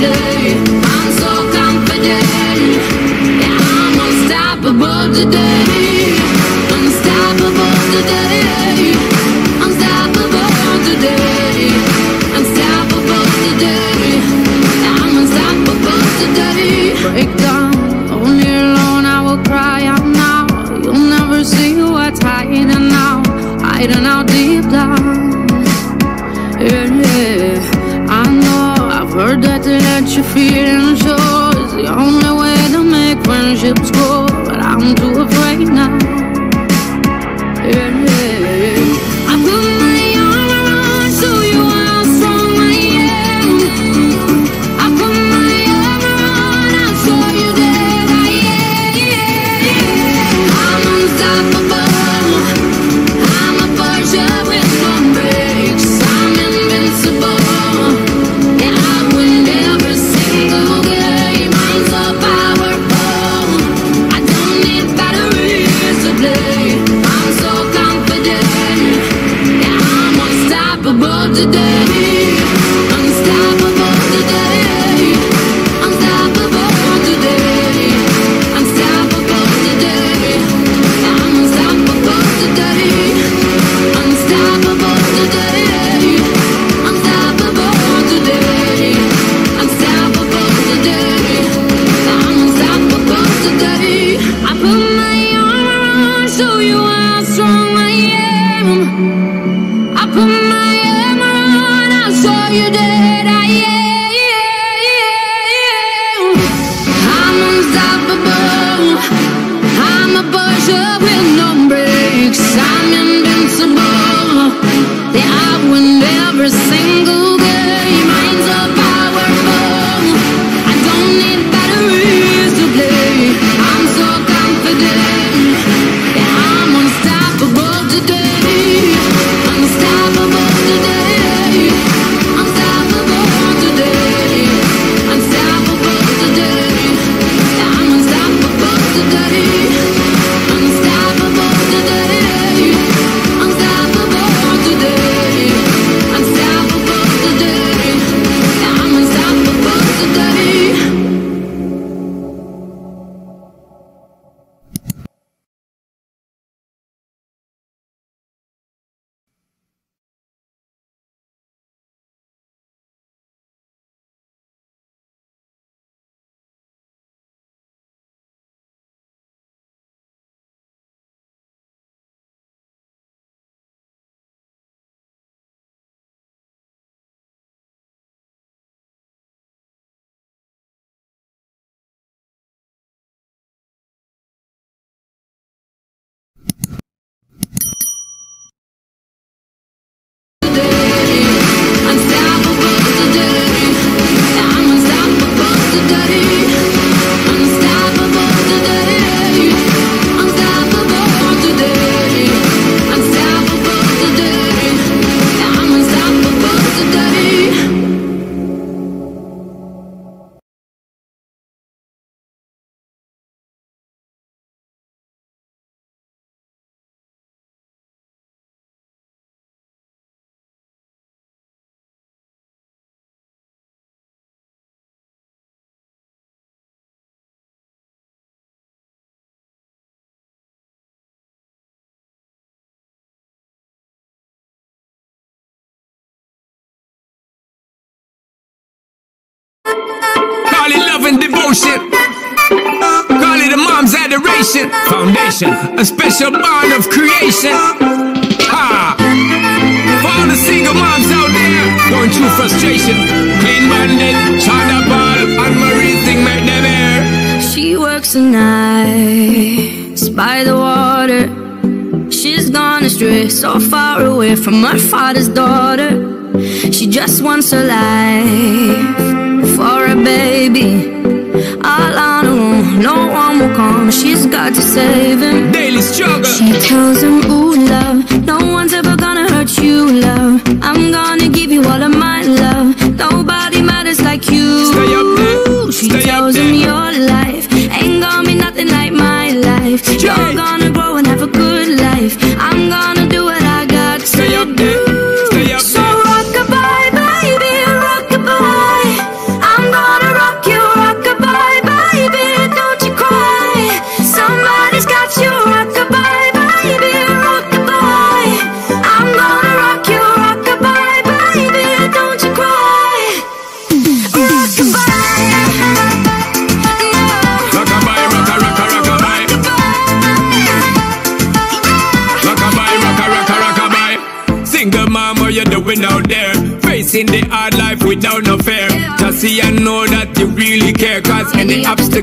day. that your sure is The only way to make friendships grow, but I'm too afraid now. Yeah. do. unstoppable. I'm a bush and devotion. Call it a mom's adoration. Foundation, a special bond of creation. Ha! For all the single moms out there going through frustration. Clean minded, China Ball, and Marie thing make them air. She works the night by the water. She's gone astray, so far away from her father's daughter. She just wants her life tried to save him. Daily struggle. She tells him, Ooh, love, no one's ever gonna hurt you, love. I'm gonna give you all of my.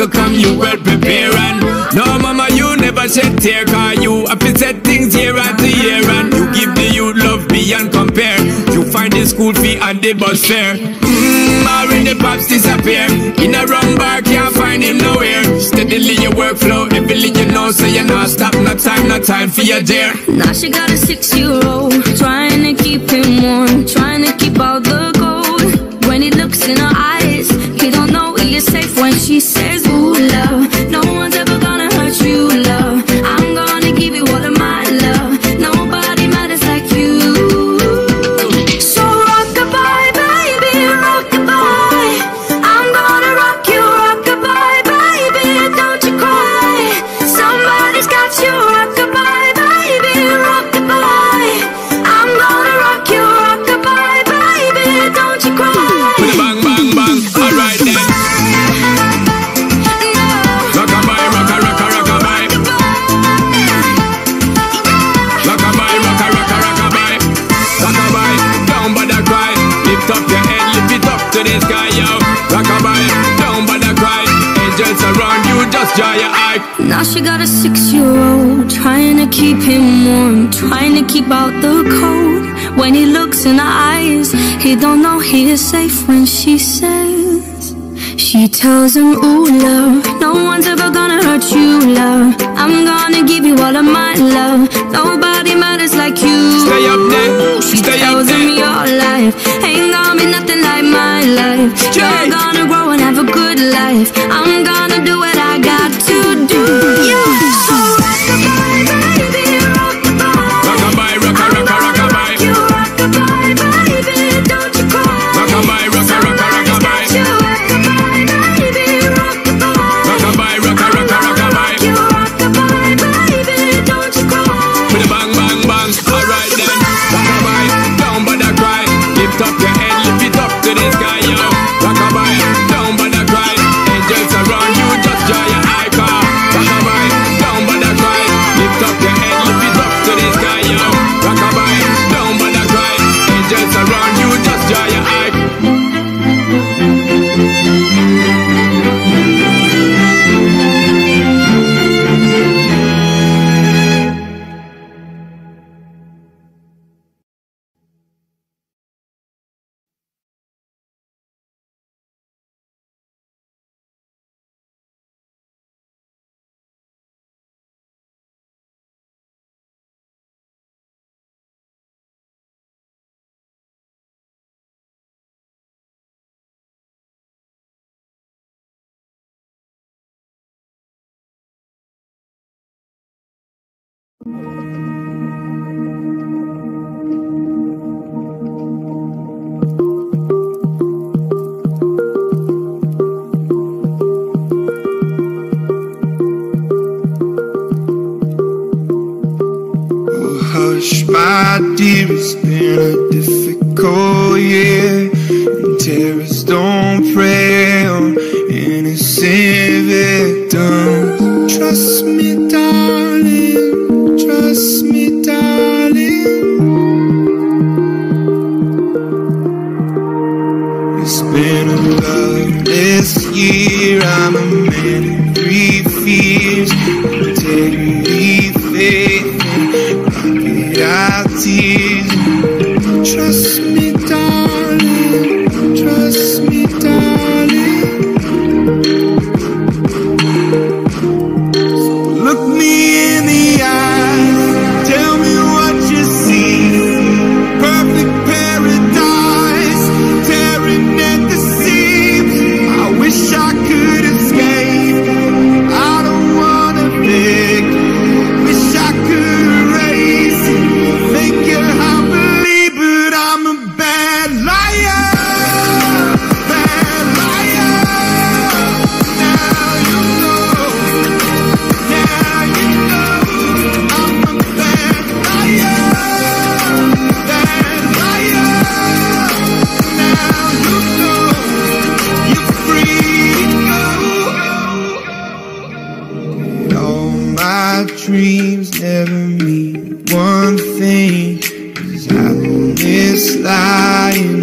Obstacle come, you well prepare. And no, mama, you never shed tear. Cause you have set things year after year. And you give the youth love beyond compare. You find the school fee and the bus fare. Mmm, the pops disappear. In a wrong bar, can't find him nowhere. Steadily your workflow, everything you know, so you're not stop, no time, no time for your dear. Now she got a six-year-old Trying to keep him warm Trying to keep all the gold When he looks in her eyes Now she got a six-year-old Trying to keep him warm Trying to keep out the cold. When he looks in her eyes He don't know he is safe when she says She tells him, ooh, love No one's ever gonna hurt you, love. I'm gonna give you all of my love. Nobody matters like you. Stay up then, She stay up tells him your life Ain't gonna be nothing like my life. You're gonna grow and have a good life. I'm gonna Oh, hush, my dear, it's been a difficult year. One thing. 'Cause Happiness lie in the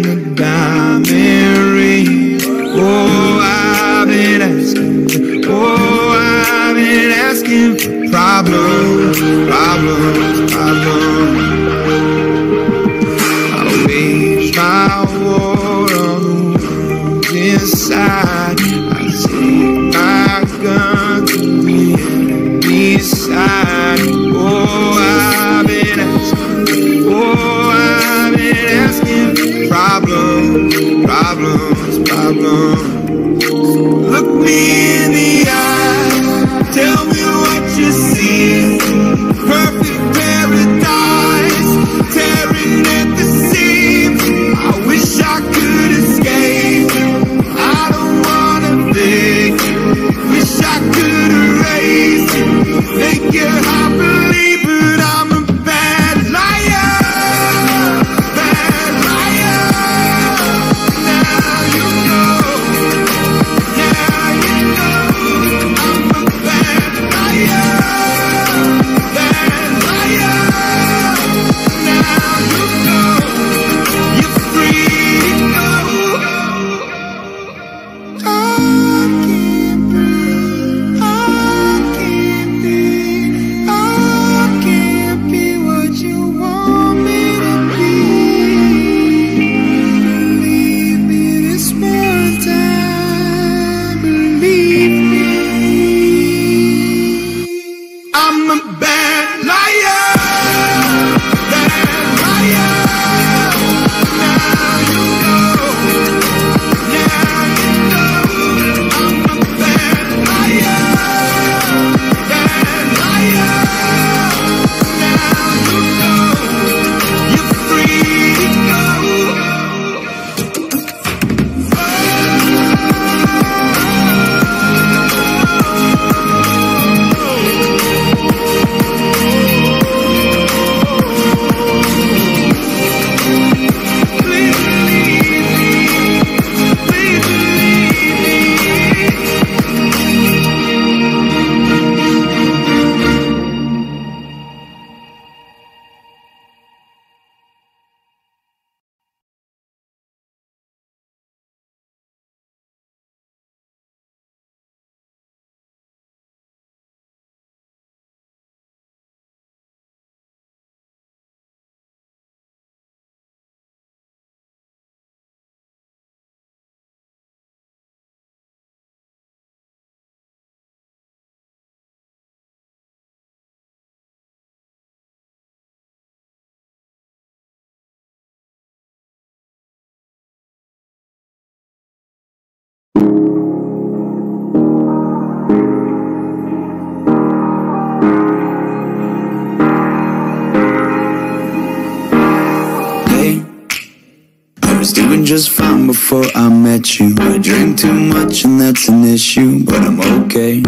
doing just fine before I met you. I drink too much and that's an issue, but I'm okay.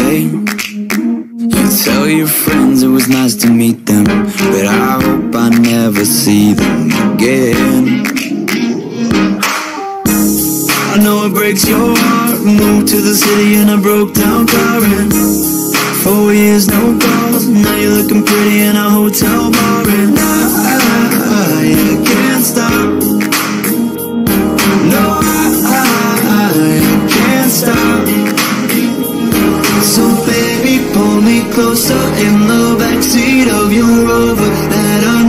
Hey, you tell your friends it was nice to meet them, but I hope I never see them again. Know it breaks your heart. Moved to the city in a broke down car and Four years, no calls. Now you're looking pretty in a hotel bar, and I, I, I can't stop. No, I, I, I can't stop. So baby, pull me closer in the backseat of your Rover that I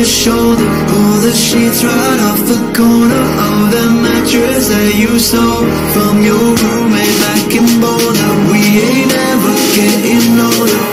your shoulder. Pull the sheets right off the corner of the mattress that you stole from your roommate back in Boulder. We ain't ever getting older.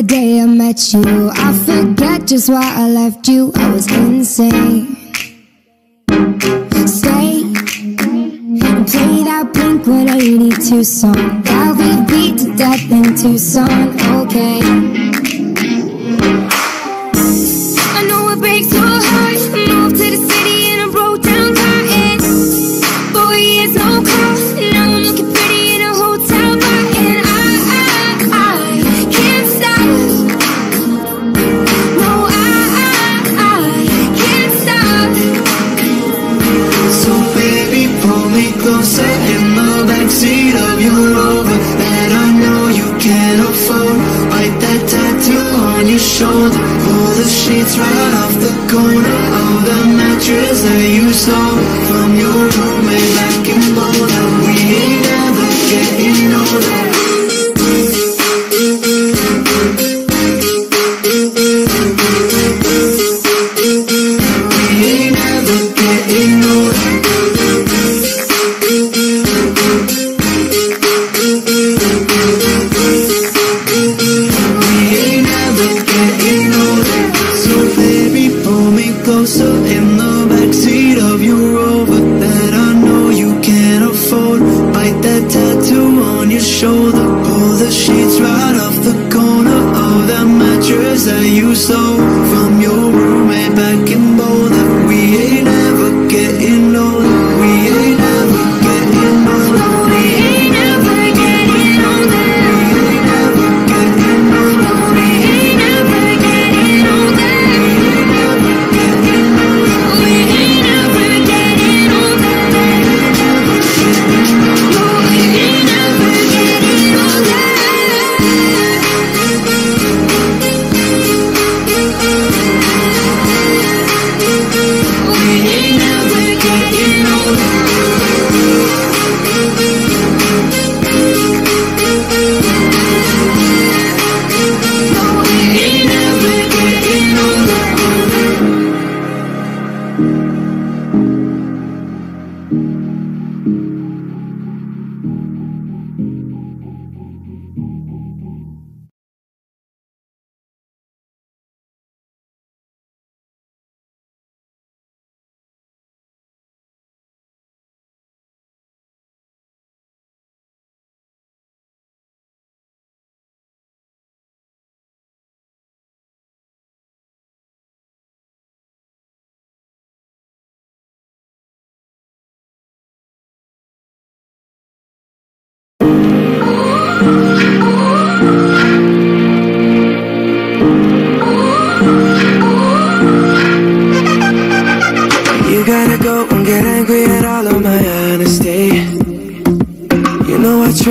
The day I met you. I forget just why I left you. I was insane. Stay and play that Blink 182 song that we beat to death in Tucson. Okay. Sheets right off the corner of the mattress that you stole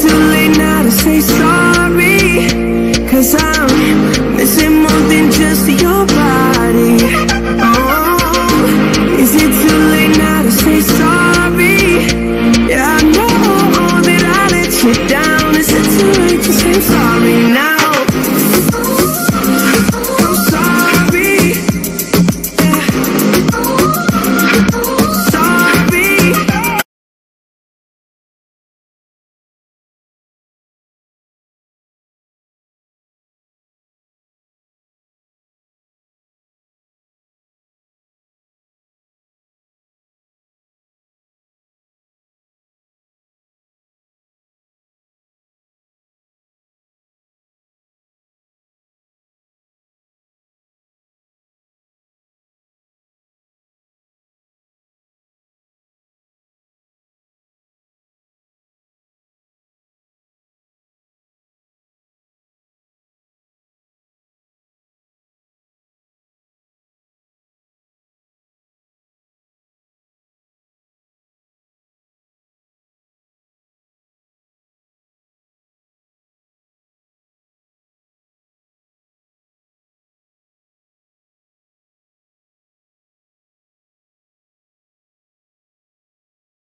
too late now to say sorry. Cause I'm missing more than just your body.